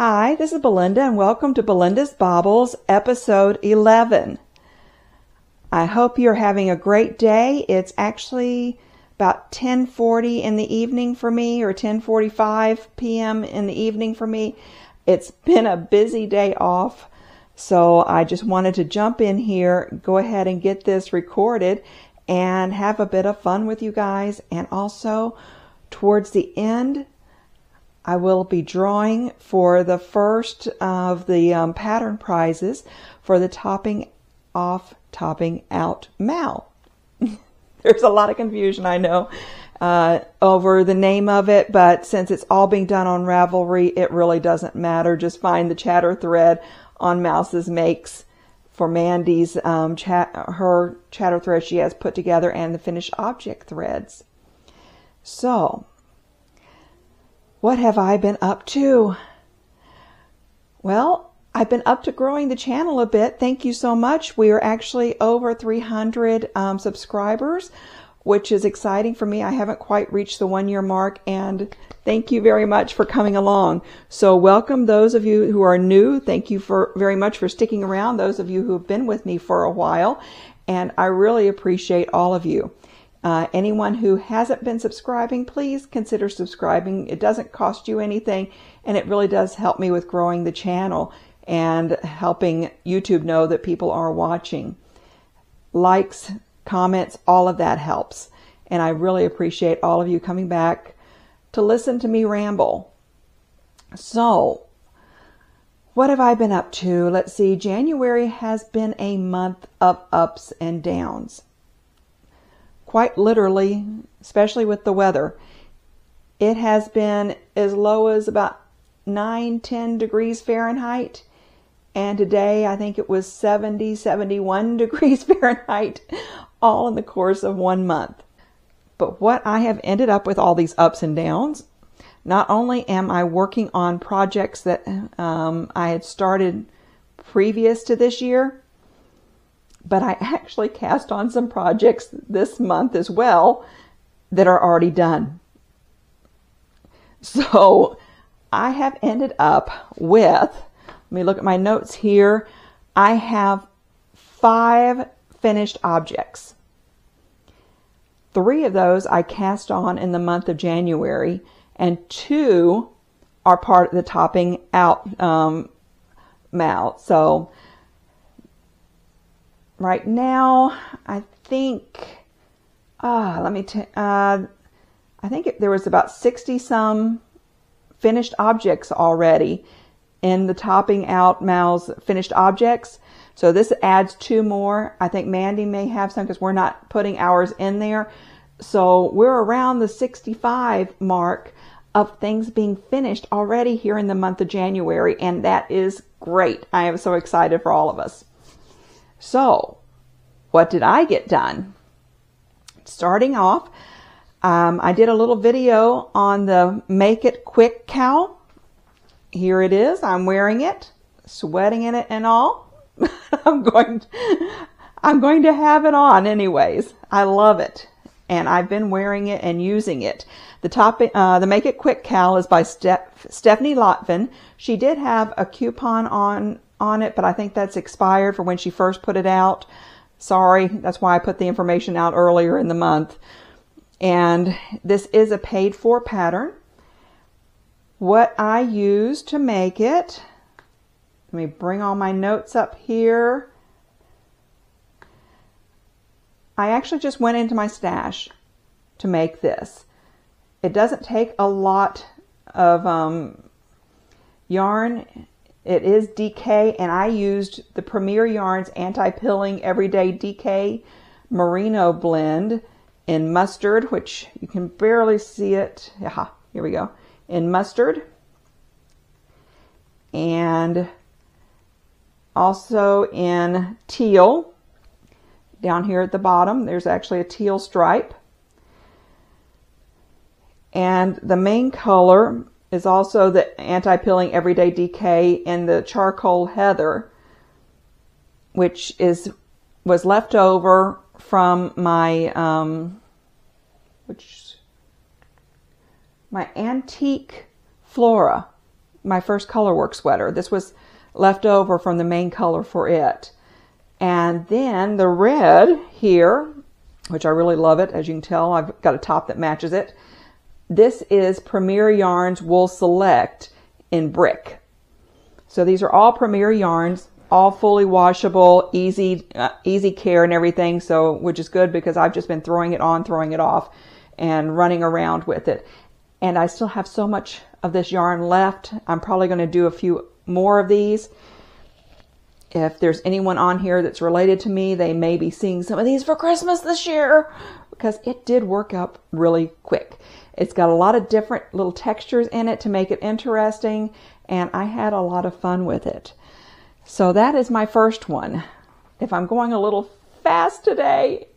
Hi, this is Belinda and welcome to Belinda's Baubles, episode 11. I hope you're having a great day. It's actually about 10:40 in the evening for me or 10:45 p.m. in the evening for me. It's been a busy day off. So I just wanted to jump in here, go ahead and get this recorded and have a bit of fun with you guys and also towards the end I will be drawing for the first of the um, pattern prizes for the topping off, topping out mal. There's a lot of confusion, I know, uh, over the name of it, but since it's all being done on Ravelry, it really doesn't matter. Just find the chatter thread on Mouse's Makes for Mandy's um, chat, her chatter thread she has put together and the finished object threads. So, what have I been up to? Well, I've been up to growing the channel a bit. Thank you so much. We are actually over 300 um, subscribers, which is exciting for me. I haven't quite reached the one year mark and thank you very much for coming along. So welcome those of you who are new. Thank you for very much for sticking around. Those of you who have been with me for a while and I really appreciate all of you. Uh, anyone who hasn't been subscribing, please consider subscribing. It doesn't cost you anything, and it really does help me with growing the channel and helping YouTube know that people are watching. Likes, comments, all of that helps. And I really appreciate all of you coming back to listen to me ramble. So, what have I been up to? Let's see. January has been a month of ups and downs quite literally, especially with the weather. It has been as low as about 9, 10 degrees Fahrenheit. And today I think it was 70, 71 degrees Fahrenheit, all in the course of one month. But what I have ended up with all these ups and downs, not only am I working on projects that um, I had started previous to this year, but I actually cast on some projects this month as well that are already done. So I have ended up with, let me look at my notes here. I have five finished objects. Three of those I cast on in the month of January, and two are part of the topping out um, mal. So right now, I think, ah, let me, t- uh, I think it, there was about 60 some finished objects already in the topping out Mal's finished objects. So this adds two more. I think Mandy may have some because we're not putting ours in there. So we're around the 65 mark of things being finished already here in the month of January. And that is great. I am so excited for all of us. So, what did I get done? Starting off, um, I did a little video on the Make It Quick cowl. Here it is. I'm wearing it, sweating in it and all. I'm going, to, I'm going to have it on anyways. I love it. And I've been wearing it and using it. The top, uh, the Make It Quick cowl is by Steph, Stephanie Lotven. She did have a coupon on on it, but I think that's expired for when she first put it out. Sorry, that's why I put the information out earlier in the month. And this is a paid for pattern. What I use to make it, let me bring all my notes up here. I actually just went into my stash to make this. It doesn't take a lot of um, yarn it is DK, and I used the Premier Yarns Anti-Pilling Everyday DK Merino blend in mustard, which you can barely see it. Aha, here we go. In mustard. And also in teal. Down here at the bottom, there's actually a teal stripe. And the main color is also the anti-pilling everyday DK in the charcoal heather, which is was left over from my um, which my antique flora my first colorwork sweater. This was left over from the main color for it. And then the red here, which I really love it. As you can tell, I've got a top that matches it. This is Premier Yarns Wool Select in brick. So these are all Premier yarns, all fully washable, easy, uh, easy care and everything. So, which is good because I've just been throwing it on, throwing it off and running around with it. And I still have so much of this yarn left. I'm probably going to do a few more of these. If there's anyone on here that's related to me, they may be seeing some of these for Christmas this year because it did work up really quick. It's got a lot of different little textures in it to make it interesting, and I had a lot of fun with it. So that is my first one. If I'm going a little fast today,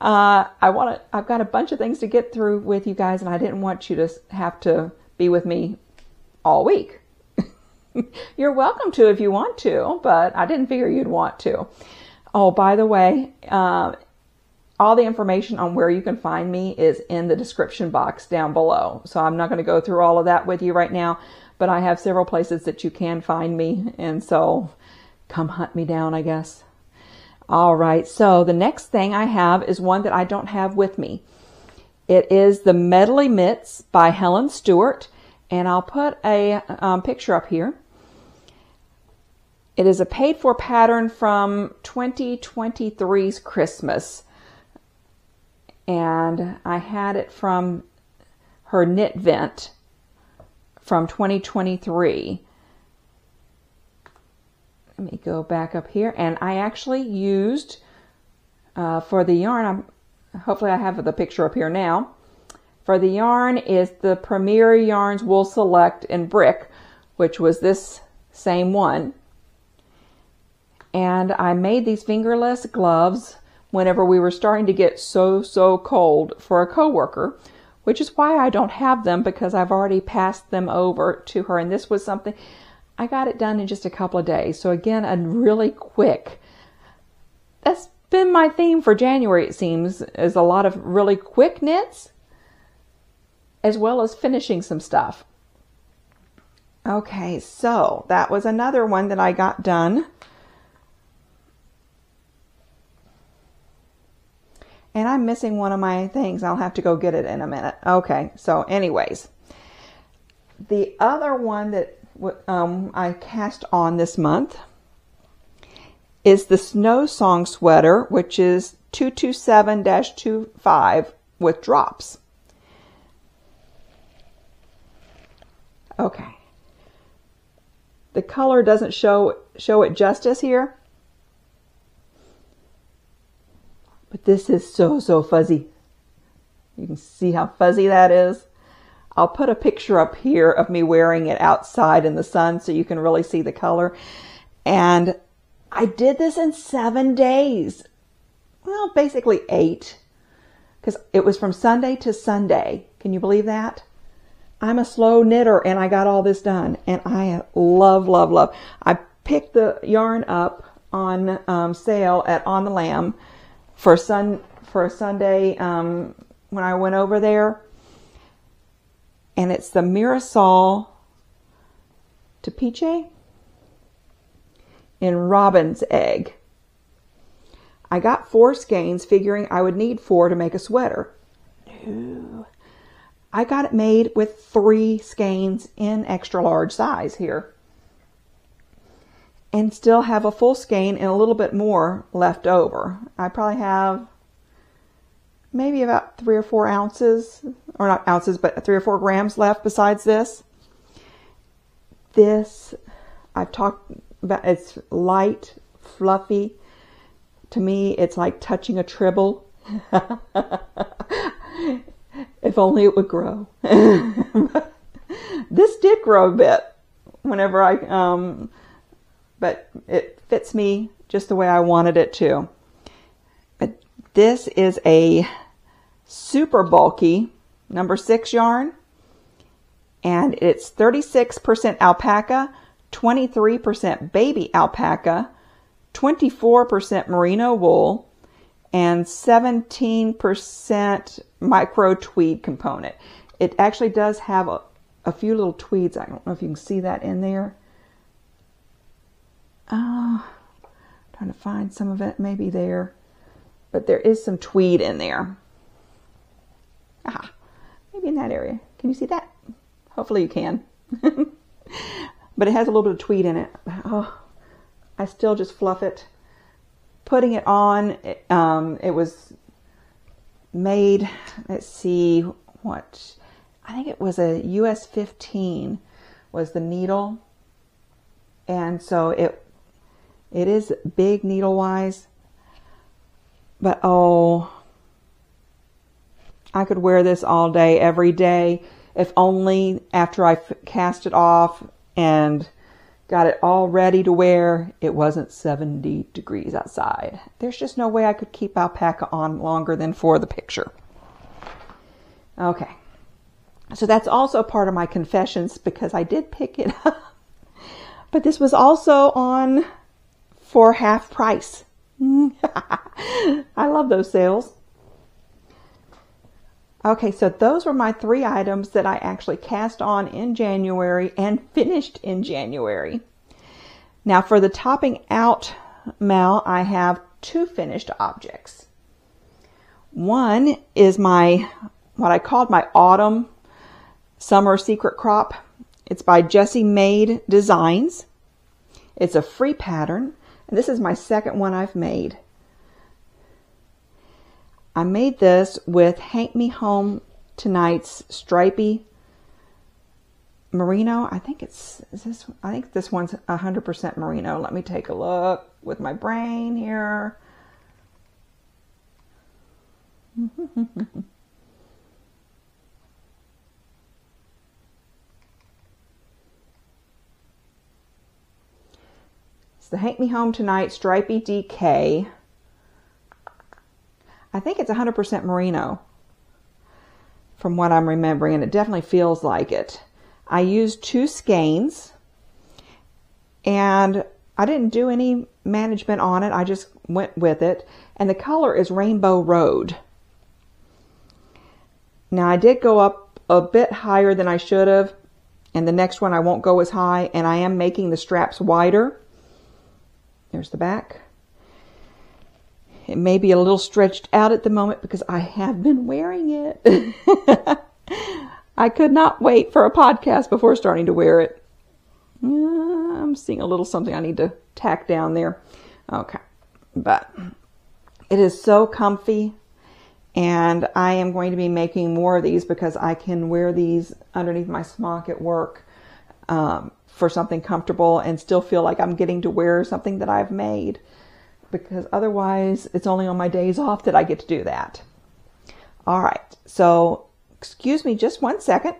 uh, I want to. I've got a bunch of things to get through with you guys, and I didn't want you to have to be with me all week. You're welcome to if you want to, but I didn't figure you'd want to. Oh, by the way, uh, all the information on where you can find me is in the description box down below. So I'm not going to go through all of that with you right now, but I have several places that you can find me. And so come hunt me down, I guess. All right. So the next thing I have is one that I don't have with me. It is the Medley Mitts by Helen Stewart. And I'll put a um, picture up here. It is a paid for pattern from 2023's Christmas. And I had it from her knit vent from 2023. Let me go back up here. And I actually used uh, for the yarn, I'm, hopefully I have the picture up here now. For the yarn is the Premier Yarns Wool Select in Brick, which was this same one and I made these fingerless gloves whenever we were starting to get so, so cold for a coworker, which is why I don't have them because I've already passed them over to her. And this was something I got it done in just a couple of days. So again, a really quick. That's been my theme for January, it seems, is a lot of really quick knits as well as finishing some stuff. Okay, so that was another one that I got done. And I'm missing one of my things. I'll have to go get it in a minute. Okay, so anyways, the other one that um, I cast on this month is the Snow Song sweater, which is 227-25 with drops. Okay. The color doesn't show show it justice here, But this is so, so fuzzy. You can see how fuzzy that is. I'll put a picture up here of me wearing it outside in the sun so you can really see the color. And I did this in seven days. Well, basically eight. Because it was from Sunday to Sunday. Can you believe that? I'm a slow knitter and I got all this done. And I love, love, love. I picked the yarn up on um, sale at On the Lamb for sun for a Sunday um, when I went over there, and it's the Mirasol Tepiche in robin's egg. I got four skeins, figuring I would need four to make a sweater. No. I got it made with three skeins in extra large size here and still have a full skein and a little bit more left over. I probably have maybe about three or four ounces, or not ounces, but three or four grams left besides this. This, I've talked about, it's light, fluffy. To me, it's like touching a tribble. if only it would grow. this did grow a bit whenever I um, but it fits me just the way I wanted it to. But this is a super bulky number six yarn and it's 36% alpaca, 23% baby alpaca, 24% merino wool, and 17% micro tweed component. It actually does have a, a few little tweeds. I don't know if you can see that in there. Uh, trying to find some of it, maybe there. But there is some tweed in there. Ah, maybe in that area. Can you see that? Hopefully you can. but it has a little bit of tweed in it. Oh, I still just fluff it. Putting it on, it, um, it was made, let's see, what, I think it was a US 15 was the needle. And so it, it is big needle wise, but oh, I could wear this all day, every day, if only after I cast it off and got it all ready to wear, it wasn't 70 degrees outside. There's just no way I could keep alpaca on longer than for the picture. Okay. So that's also part of my confessions because I did pick it up. But this was also on for half price. I love those sales. Okay, so those were my three items that I actually cast on in January and finished in January. Now for the topping out mal, I have two finished objects. One is my, what I called my autumn summer secret crop. It's by Jessie Maed Designs. It's a free pattern, this is my second one I've made. I made this with Hank Me Home Tonight's stripy merino. I think it's is this I think this one's 100% merino. Let me take a look with my brain here. the Hank Me Home Tonight Stripey DK. I think it's 100% merino from what I'm remembering, and it definitely feels like it. I used two skeins and I didn't do any management on it. I just went with it. And the color is Rainbow Road. Now I did go up a bit higher than I should have. And the next one I won't go as high. And I am making the straps wider. There's the back. It may be a little stretched out at the moment because I have been wearing it. I could not wait for a podcast before starting to wear it. I'm seeing a little something I need to tack down there. Okay. But it is so comfy and I am going to be making more of these because I can wear these underneath my smock at work um, for something comfortable and still feel like I'm getting to wear something that I've made because otherwise it's only on my days off that I get to do that. All right, so excuse me just one second,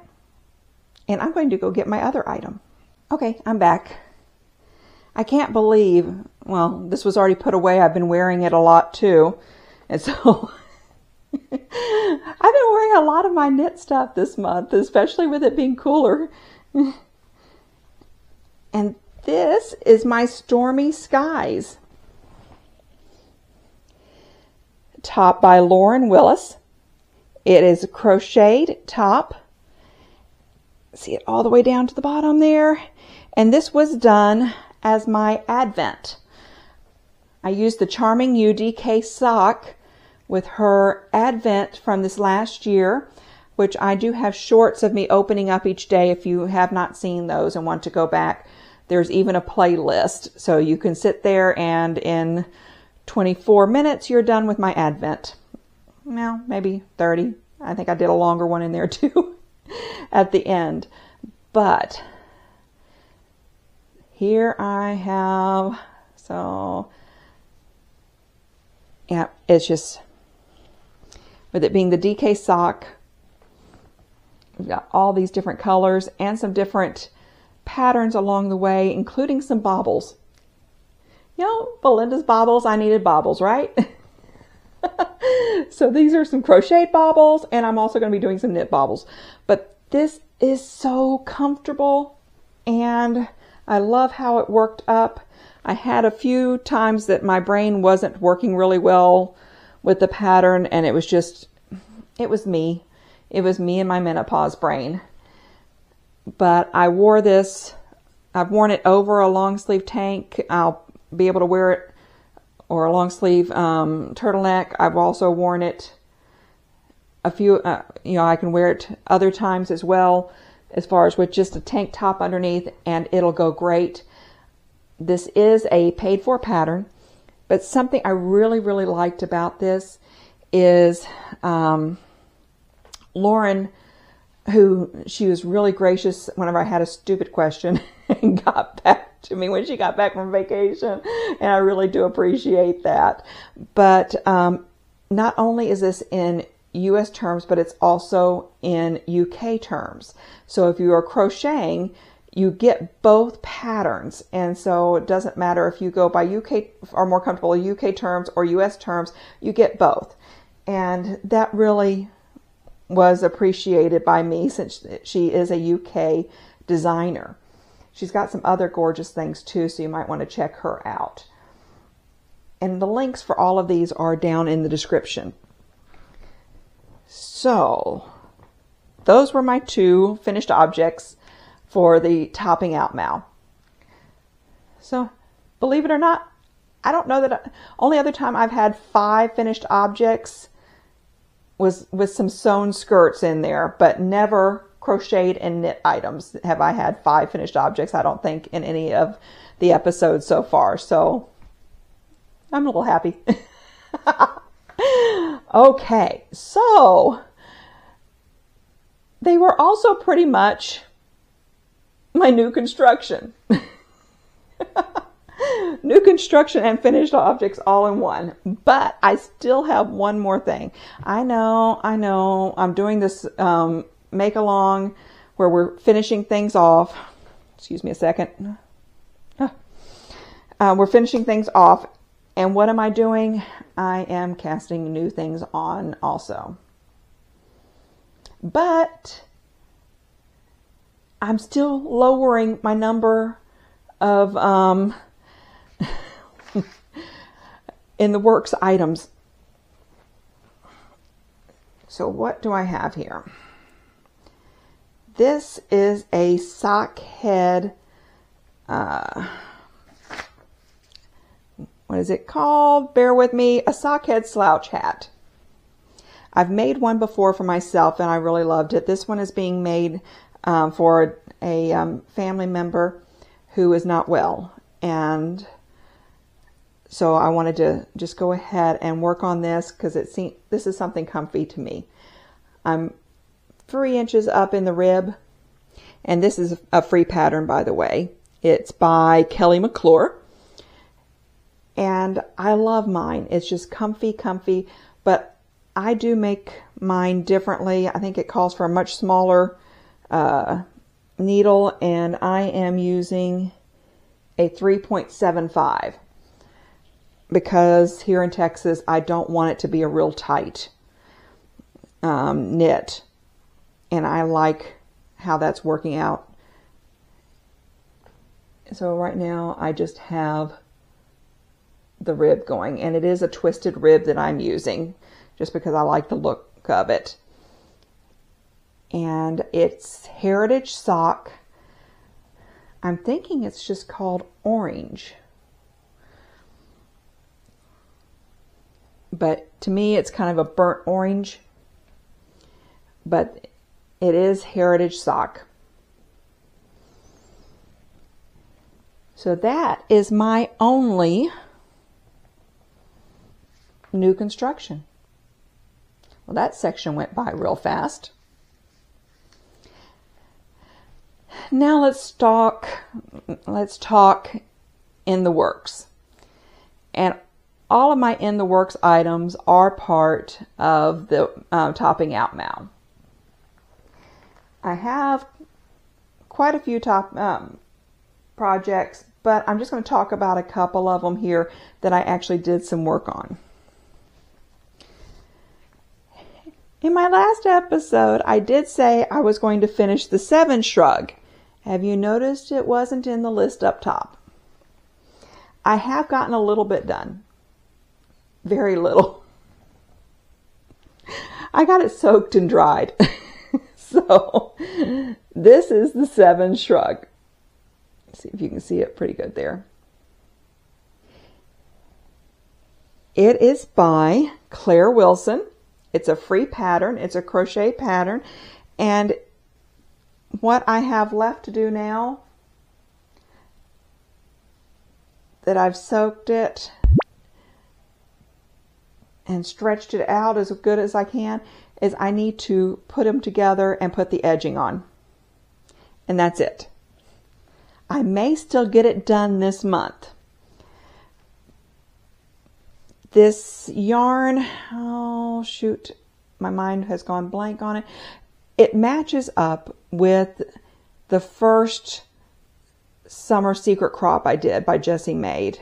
and I'm going to go get my other item. Okay, I'm back. I can't believe, well, this was already put away. I've been wearing it a lot too. And so I've been wearing a lot of my knit stuff this month, especially with it being cooler. and this is my Stormy Skies. top by Lauren Willis. It is a crocheted top. See it all the way down to the bottom there. And this was done as my advent. I used the Charming UDK sock with her advent from this last year, which I do have shorts of me opening up each day if you have not seen those and want to go back. There's even a playlist, so you can sit there and in 24 minutes, you're done with my Advent. Well, maybe 30. I think I did a longer one in there too at the end. But here I have, so yeah, it's just, with it being the DK sock, all these different colors and some different patterns along the way, including some baubles you know, Belinda's baubles, I needed baubles, right? so these are some crocheted baubles, and I'm also going to be doing some knit baubles. But this is so comfortable, and I love how it worked up. I had a few times that my brain wasn't working really well with the pattern, and it was just, it was me. It was me and my menopause brain. but I wore this, I've worn it over a long sleeve tank. I'll be able to wear it or a long sleeve um, turtleneck. I've also worn it a few, uh, you know, I can wear it other times as well, as far as with just a tank top underneath, and it'll go great. This is a paid for pattern, but something I really, really liked about this is um, Lauren, who she was really gracious whenever I had a stupid question and got back to me when she got back from vacation, and I really do appreciate that. But um, not only is this in US terms, but it's also in UK terms. So if you are crocheting, you get both patterns. And so it doesn't matter if you go by UK or more comfortable UK terms or US terms, you get both. And that really was appreciated by me since she is a UK designer. She's got some other gorgeous things too, so you might want to check her out. And the links for all of these are down in the description. So, those were my two finished objects for the topping out mal. So, believe it or not, I don't know that I, only other time I've had five finished objects was with some sewn skirts in there, but never crocheted and knit items have I had five finished objects. I don't think in any of the episodes so far. So I'm a little happy. okay, so they were also pretty much my new construction. new construction and finished objects all in one. But I still have one more thing. I know, I know, I'm doing this um, make along where we're finishing things off. Excuse me a second. Ah. Uh, we're finishing things off. And what am I doing? I am casting new things on also. But I'm still lowering my number of um, in the works items. So what do I have here? This is a sock head, uh, what is it called? Bear with me, a sock head slouch hat. I've made one before for myself and I really loved it. This one is being made um, for a um, family member who is not well. And so I wanted to just go ahead and work on this because it seems this is something comfy to me. I'm three inches up in the rib. And this is a free pattern, by the way. It's by Kelly McClure. And I love mine. It's just comfy, comfy, but I do make mine differently. I think it calls for a much smaller uh, needle, and I am using a 3.75 because here in Texas, I don't want it to be a real tight um, knit and I like how that's working out. So right now I just have the rib going and it is a twisted rib that I'm using just because I like the look of it. And it's Heritage Sock. I'm thinking it's just called Orange. But to me, it's kind of a burnt orange. But it is Heritage Sock. So that is my only new construction. Well, that section went by real fast. Now let's talk let's talk in the works. And all of my in the works items are part of the uh, topping out mal. I have quite a few top um, projects, but I'm just going to talk about a couple of them here that I actually did some work on. In my last episode, I did say I was going to finish the seven shrug. Have you noticed it wasn't in the list up top? I have gotten a little bit done. Very little. I got it soaked and dried. so this is the Seven Shrug. See if you can see it pretty good there. It is by Claire Wilson. It's a free pattern. It's a crochet pattern. And what I have left to do now that I've soaked it and stretched it out as good as I can is I need to put them together and put the edging on. And that's it. I may still get it done this month. This yarn, oh shoot, my mind has gone blank on it. It matches up with the first summer secret crop I did by Jessie Maed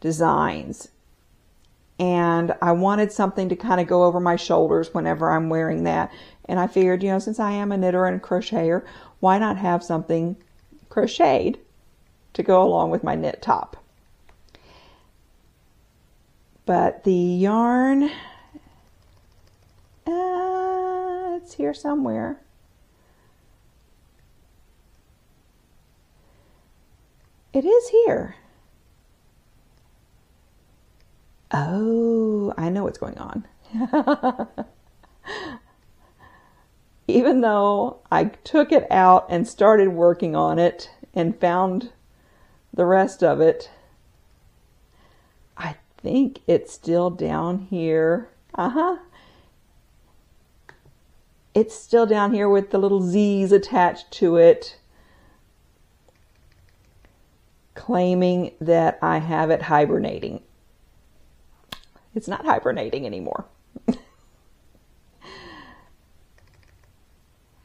Designs. And I wanted something to kind of go over my shoulders whenever I'm wearing that. And I figured, you know, since I am a knitter and a crocheter, why not have something crocheted to go along with my knit top? But the yarn, uh, it's here somewhere. It is here. Oh, I know what's going on. Even though I took it out and started working on it and found the rest of it, I think it's still down here. Uh-huh. It's still down here with the little Z's attached to it, claiming that I have it hibernating. It's not hibernating anymore.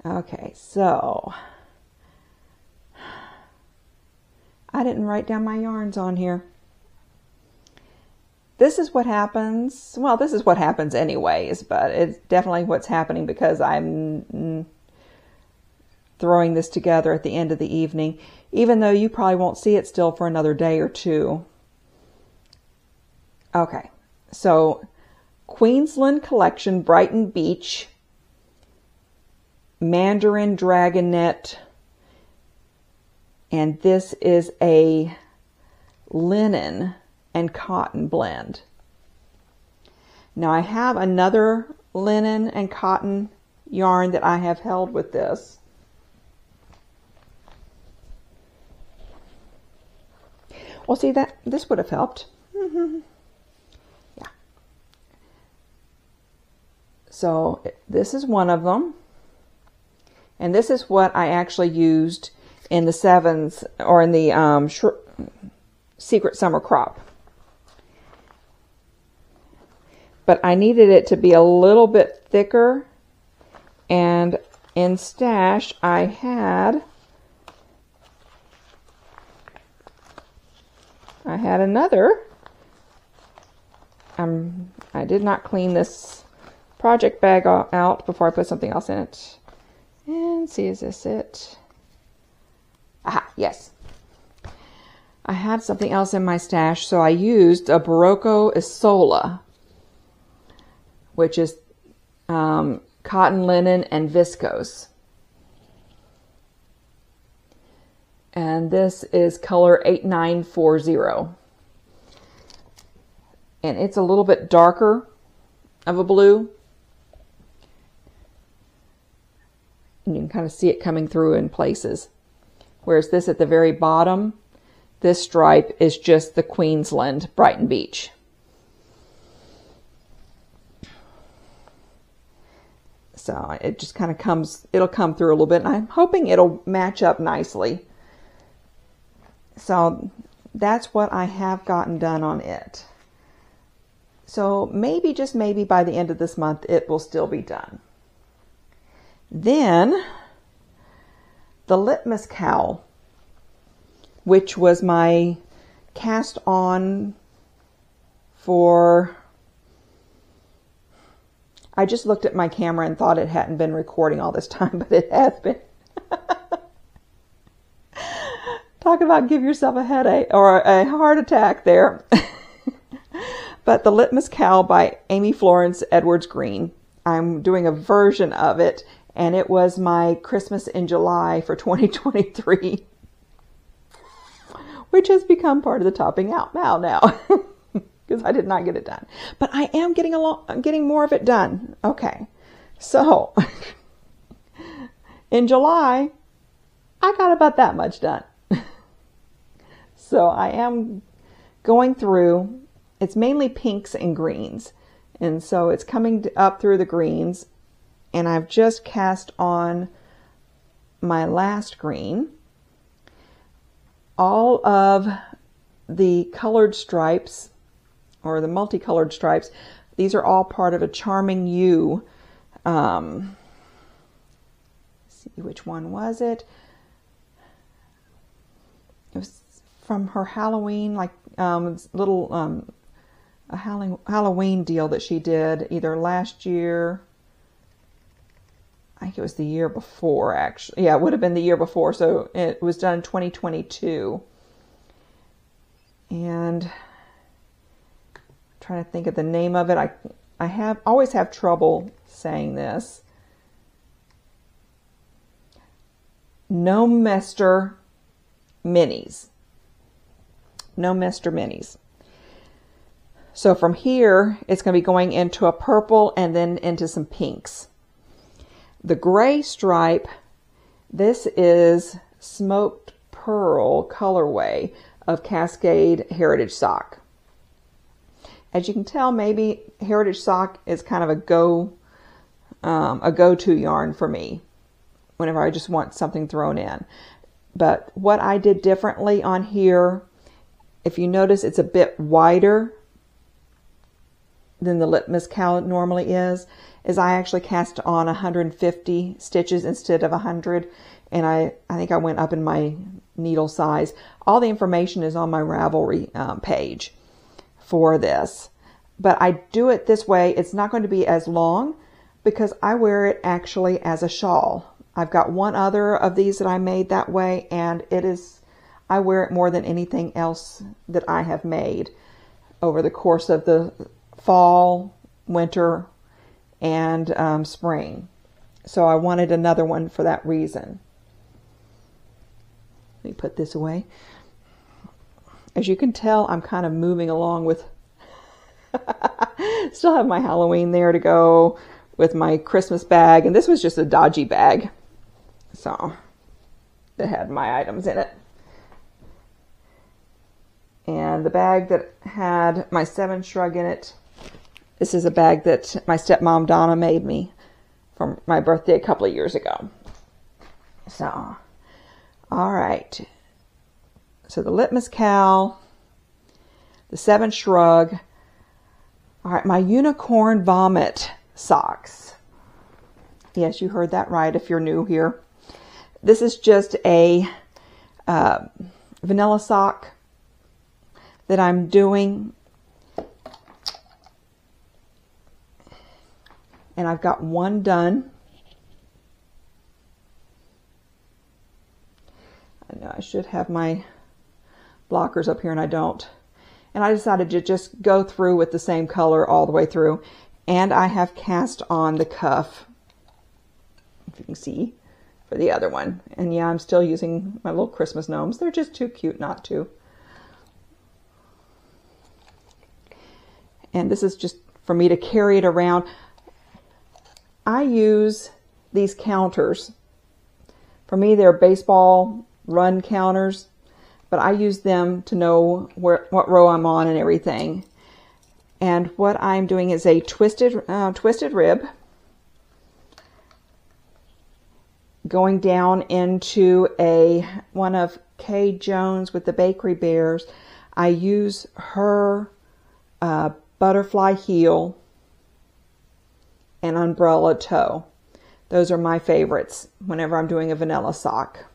okay, so I didn't write down my yarns on here this is what happens. Well, this is what happens anyways, but it's definitely what's happening because I'm throwing this together at the end of the evening, even though you probably won't see it still for another day or two. Okay, so Queensland Collection Brighton Beach Mandarin Dragonet, and this is a linen and cotton blend. Now I have another linen and cotton yarn that I have held with this. Well, see that this would have helped. So this is one of them. And this is what I actually used in the sevens or in the um, secret summer crop but I needed it to be a little bit thicker. And in stash, I had, I had another. Um, I did not clean this project bag out before I put something else in it. And see, is this it? Aha, yes. I had something else in my stash, so I used a Berroco Isola which is um, cotton linen and viscose. And this is color 8940. And it's a little bit darker of a blue. And you can kind of see it coming through in places. Whereas this at the very bottom, this stripe is just the Queensland Brighton Beach. So it just kind of comes, it'll come through a little bit. And I'm hoping it'll match up nicely. So that's what I have gotten done on it. So maybe, just maybe by the end of this month, it will still be done. Then the litmus cowl, which was my cast on for I just looked at my camera and thought it hadn't been recording all this time, but it has been. Talk about give yourself a headache or a heart attack there. but the Litmus Cowl by Amy Florence Edwards Green. I'm doing a version of it and it was my Christmas in July for 2023, which has become part of the topping out now now because I did not get it done. But I am getting along, I'm getting more of it done. Okay. So in July, I got about that much done. so I am going through, it's mainly pinks and greens. And so it's coming up through the greens and I've just cast on my last green. All of the colored stripes or the multicolored stripes, these are all part of a Charming You. Um, see which one was it? It was from her Halloween, like um, little um, a Halloween deal that she did either last year I think it was the year before, actually. Yeah, it would have been the year before. So it was done in 2022. And I'm trying to think of the name of it. I I have always have trouble saying this. No Mister Minis. No Mister Minis. So from here, it's going to be going into a purple and then into some pinks. The gray stripe, this is smoked pearl colorway of Cascade Heritage Sock. As you can tell, maybe Heritage Sock is kind of a go um, a go-to yarn for me whenever I just want something thrown in. But what I did differently on here, if you notice, it's a bit wider than the litmus cowl normally is is I actually cast on 150 stitches instead of 100 and I, I think I went up in my needle size. All the information is on my Ravelry um, page for this. But I do it this way. It's not going to be as long because I wear it actually as a shawl. I've got one other of these that I made that way and it is, I wear it more than anything else that I have made over the course of the fall, winter, and um, spring. So I wanted another one for that reason. Let me put this away. As you can tell, I'm kind of moving along with. Still have my Halloween there to go with my Christmas bag, and this was just a dodgy bag. So, that had my items in it. And the bag that had my seven shrug in it this is a bag that my stepmom Donna made me for my birthday a couple of years ago. So, all right. So the Litmus Cowl, the Seven Shrug. All right, my Unicorn Vomit socks. Yes, you heard that right if you're new here. This is just a uh, vanilla sock that I'm doing and I've got one done. I know I should have my blockers up here and I don't. And I decided to just go through with the same color all the way through. And I have cast on the cuff, if you can see, for the other one. And yeah, I'm still using my little Christmas gnomes. They're just too cute not to. And this is just for me to carry it around. I use these counters. For me, they're baseball run counters, but I use them to know where what row I'm on and everything. And what I'm doing is a twisted uh, twisted rib going down into a one of Kay Jones with the Bakery Bears. I use her uh, butterfly heel and umbrella toe. Those are my favorites whenever I'm doing a vanilla sock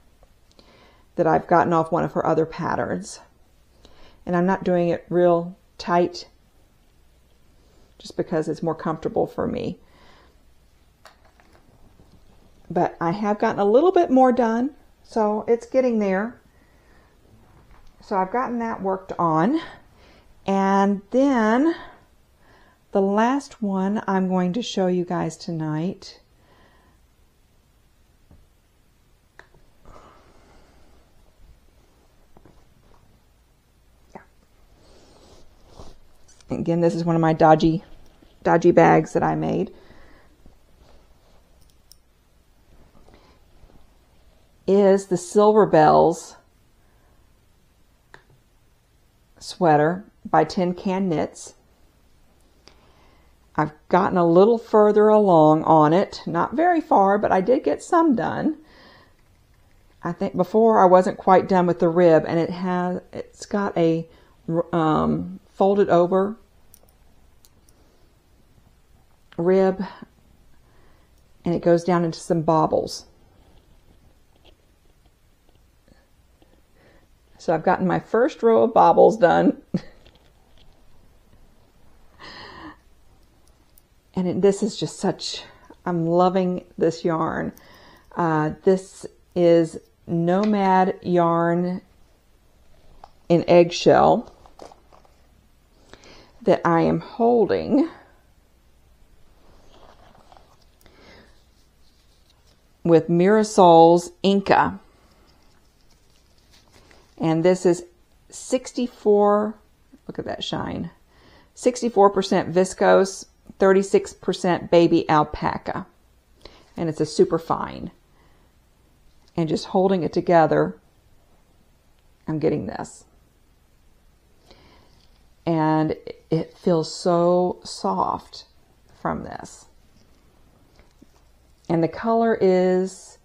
that I've gotten off one of her other patterns. And I'm not doing it real tight just because it's more comfortable for me. But I have gotten a little bit more done, so it's getting there. So I've gotten that worked on. And then the last one I'm going to show you guys tonight. Again this is one of my dodgy dodgy bags that I made. Is the Silver Bells sweater by Tin Can Knits. I've gotten a little further along on it, not very far, but I did get some done. I think before I wasn't quite done with the rib, and it has it's got a um, folded over rib, and it goes down into some bobbles. So I've gotten my first row of bobbles done. and it, this is just such, I'm loving this yarn. Uh, this is Nomad yarn in eggshell that I am holding. with Mirasol's Inca. And this is 64, look at that shine, 64% viscose, 36% baby alpaca. And it's a super fine. And just holding it together, I'm getting this. And it feels so soft from this. And the color is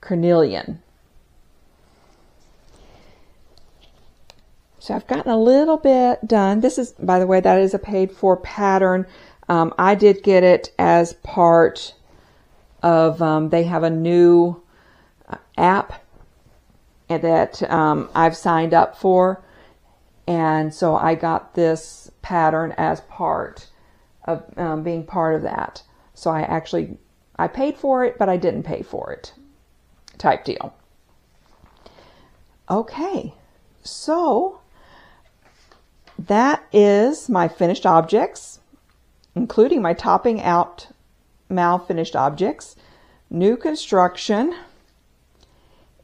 carnelian. So I've gotten a little bit done. This is, by the way, that is a paid for pattern. Um, I did get it as part of, um, they have a new uh, app that um, I've signed up for. And so I got this pattern as part of um, being part of that. So I actually, I paid for it, but I didn't pay for it type deal. Okay, so that is my finished objects, including my topping out mal finished objects, new construction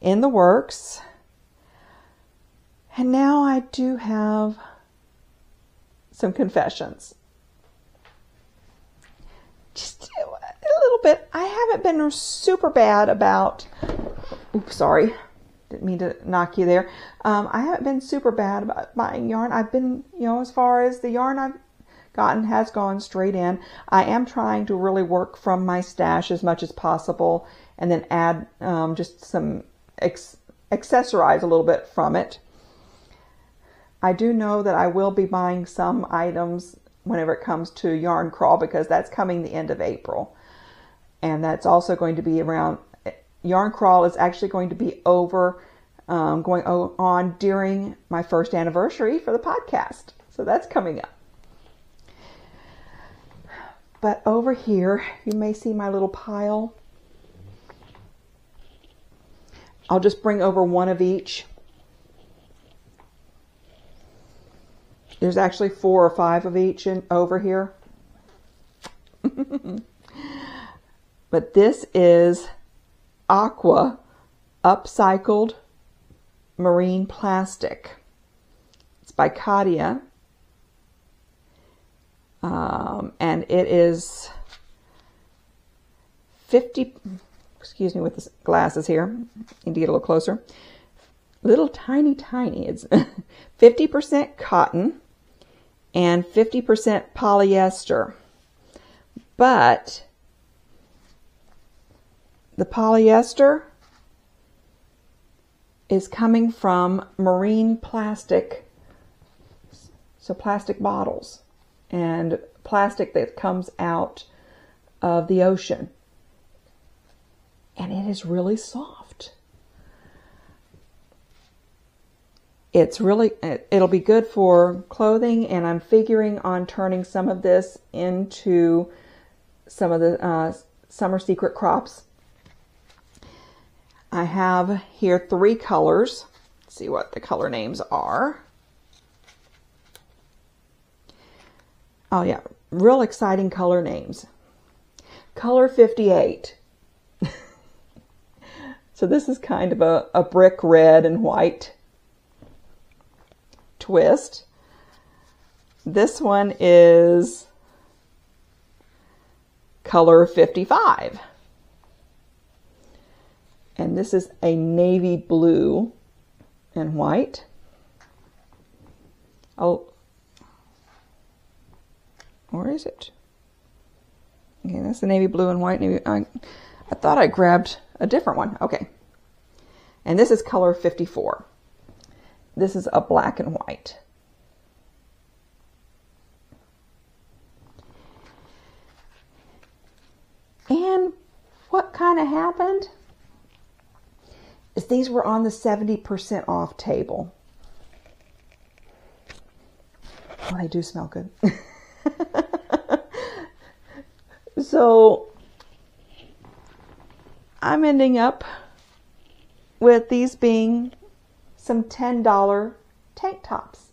in the works. And now I do have some confessions. Just a little bit. I haven't been super bad about, oops, sorry, didn't mean to knock you there. Um, I haven't been super bad about buying yarn. I've been, you know, as far as the yarn I've gotten has gone straight in. I am trying to really work from my stash as much as possible and then add um, just some ex- accessorize a little bit from it. I do know that I will be buying some items whenever it comes to yarn crawl because that's coming the end of April. And that's also going to be around yarn crawl is actually going to be over um, going on during my first anniversary for the podcast. So that's coming up. But over here, you may see my little pile. I'll just bring over one of each. There's actually four or five of each in, over here. but this is aqua upcycled marine plastic. It's by Katia. Um, and it is 50, excuse me with the glasses here, need to get a little closer. Little tiny, tiny. It's 50% cotton and 50% polyester. But the polyester is coming from marine plastic, so plastic bottles and plastic that comes out of the ocean. And it is really soft. It's really, it'll be good for clothing, and I'm figuring on turning some of this into some of the uh, summer secret crops I have here three colors. Let's see what the color names are. Oh yeah, real exciting color names. Color 58. so this is kind of a, a brick red and white twist. This one is color 55. And this is a navy blue and white. Oh, where is it? Okay, that's the navy blue and white. Navy. I, I thought I grabbed a different one. Okay. And this is color 54. This is a black and white. And what kind of happened is these were on the 70% off table. Oh, they do smell good. so I'm ending up with these being some $10 tank tops.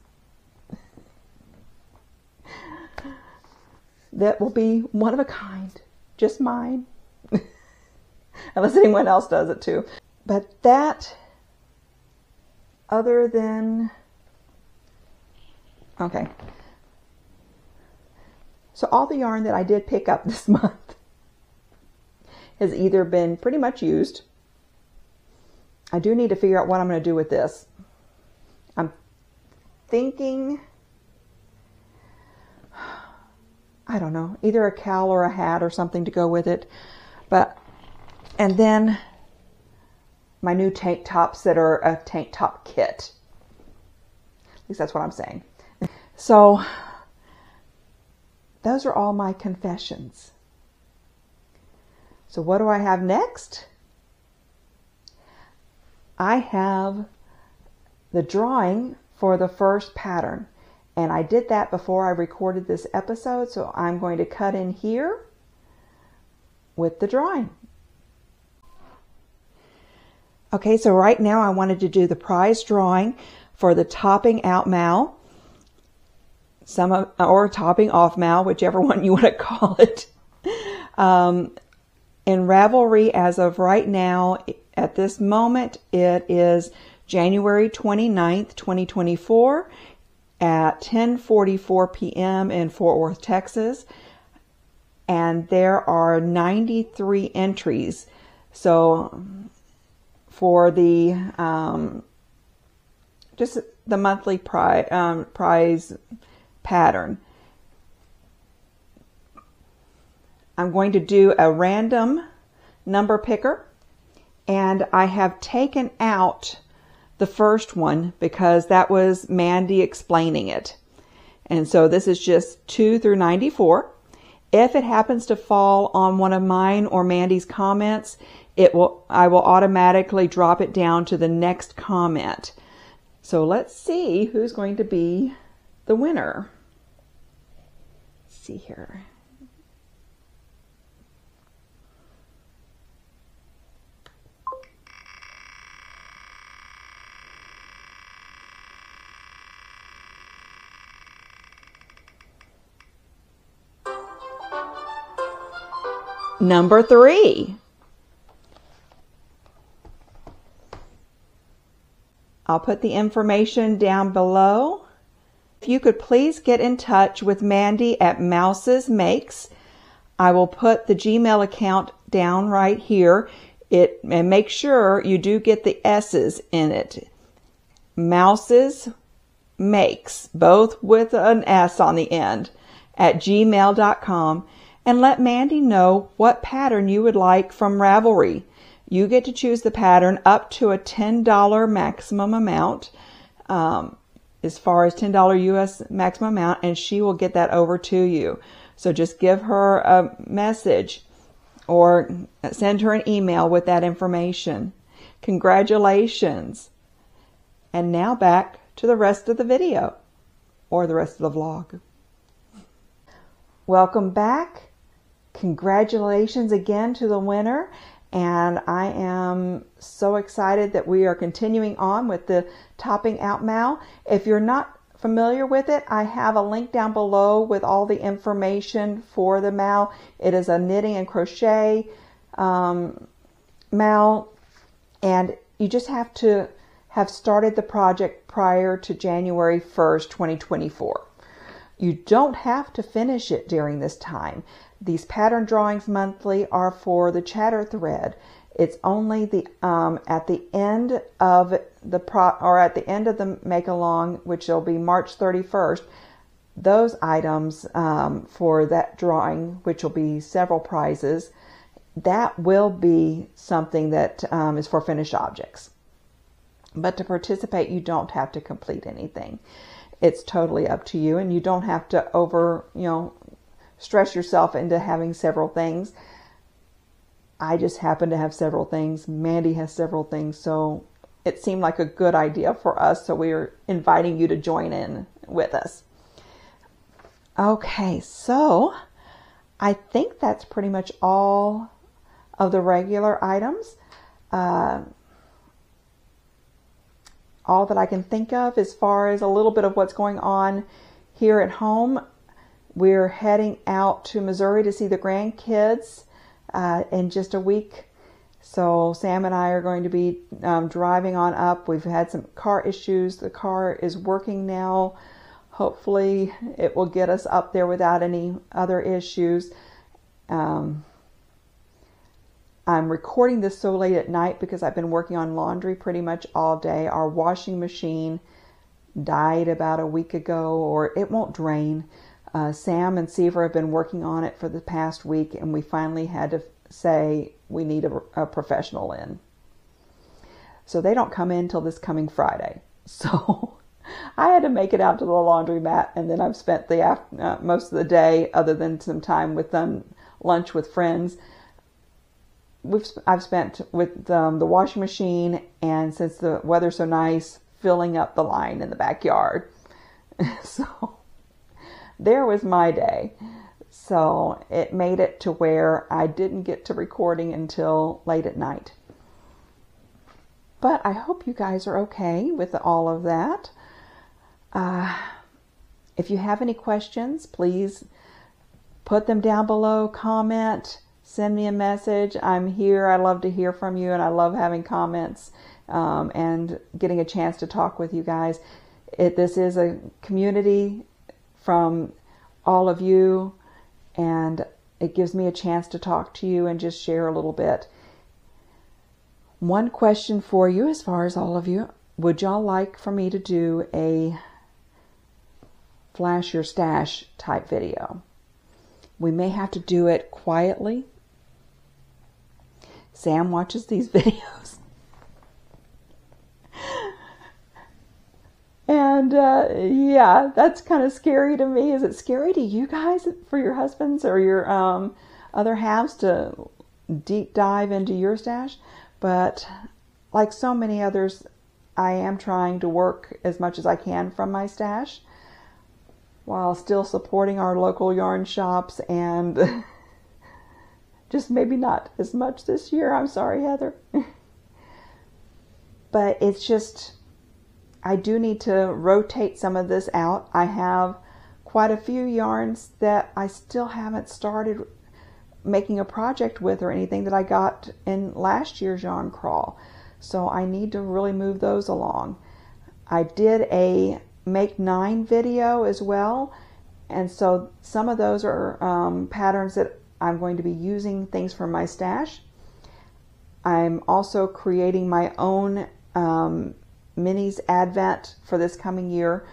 that will be one of a kind, just mine. Unless anyone else does it too. But that, other than, okay. So all the yarn that I did pick up this month has either been pretty much used. I do need to figure out what I'm going to do with this. I'm thinking, I don't know, either a cowl or a hat or something to go with it. But, and then my new tank tops that are a tank top kit. At least that's what I'm saying. So, those are all my confessions. So, what do I have next? I have the drawing for the first pattern. And I did that before I recorded this episode, so I'm going to cut in here with the drawing. Okay, so right now I wanted to do the prize drawing for the topping out mal, some of, or topping off mal, whichever one you want to call it. Um, in Ravelry, as of right now, at this moment, it is January 29th, 2024 at 10:44 p.m. in Fort Worth, Texas, and there are 93 entries. So for the um, just the monthly um, prize pattern. I'm going to do a random number picker and I have taken out the first one because that was Mandy explaining it. And so this is just 2 through 94. If it happens to fall on one of mine or Mandy's comments, it will, I will automatically drop it down to the next comment. So let's see who's going to be the winner. See here. Number three. I'll put the information down below. If you could please get in touch with Mandy at Mouses Makes. I will put the Gmail account down right here. It and make sure you do get the S's in it. Mouses Makes, both with an S on the end, at gmail.com and let Mandy know what pattern you would like from Ravelry. You get to choose the pattern up to a $10 maximum amount, um, as far as $10 US maximum amount, and she will get that over to you. So just give her a message or send her an email with that information. Congratulations. And now back to the rest of the video or the rest of the vlog. Welcome back. Congratulations again to the winner and I am so excited that we are continuing on with the topping out mal. If you're not familiar with it, I have a link down below with all the information for the mal. It is a knitting and crochet um, mal, and you just have to have started the project prior to January 1st, 2024. You don't have to finish it during this time. These pattern drawings monthly are for the chatter thread. It's only the um, at the end of the pro or at the end of the make along, which will be March 31st. Those items um, for that drawing, which will be several prizes, that will be something that um, is for finished objects. But to participate, you don't have to complete anything. It's totally up to you, and you don't have to over, you know, stress yourself into having several things. I just happen to have several things. Mandy has several things, so it seemed like a good idea for us. So we are inviting you to join in with us. Okay, so I think that's pretty much all of the regular items. Uh, all that I can think of as far as a little bit of what's going on here at home. We're heading out to Missouri to see the grandkids uh, in just a week. So Sam and I are going to be um, driving on up. We've had some car issues. The car is working now. Hopefully, it will get us up there without any other issues. Um, I'm recording this so late at night because I've been working on laundry pretty much all day. Our washing machine died about a week ago, or it won't drain. Uh, Sam and Seaver have been working on it for the past week, and we finally had to say we need a, a professional in. So they don't come in till this coming Friday. So I had to make it out to the laundromat, and then I've spent the after, uh, most of the day, other than some time with them, lunch with friends. We've I've spent with um, the washing machine, and since the weather's so nice, filling up the line in the backyard. so there was my day. So it made it to where I didn't get to recording until late at night. But I hope you guys are okay with all of that. Uh, if you have any questions, please put them down below, comment, send me a message. I'm here. I love to hear from you and I love having comments um, and getting a chance to talk with you guys. It, this is a community from all of you, and it gives me a chance to talk to you and just share a little bit. One question for you, as far as all of you, would y'all like for me to do a flash your stash type video? We may have to do it quietly. Sam watches these videos. And uh, yeah, that's kind of scary to me. Is it scary to you guys for your husbands or your um, other halves to deep dive into your stash? But like so many others, I am trying to work as much as I can from my stash while still supporting our local yarn shops and just maybe not as much this year. I'm sorry, Heather. but it's just I do need to rotate some of this out. I have quite a few yarns that I still haven't started making a project with or anything that I got in last year's yarn crawl. So I need to really move those along. I did a make nine video as well. And so some of those are um, patterns that I'm going to be using things from my stash. I'm also creating my own um, minis advent for this coming year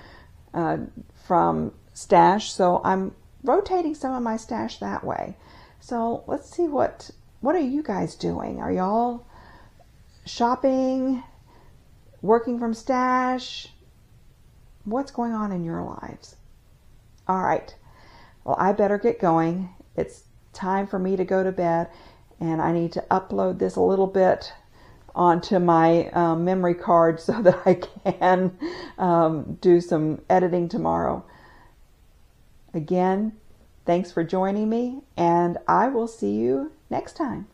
uh, from stash. So I'm rotating some of my stash that way. So let's see what what are you guys doing? Are y'all shopping, working from stash? What's going on in your lives? All right. Well, I better get going. It's time for me to go to bed and I need to upload this a little bit onto my um, memory card so that I can um, do some editing tomorrow. Again, thanks for joining me, and I will see you next time.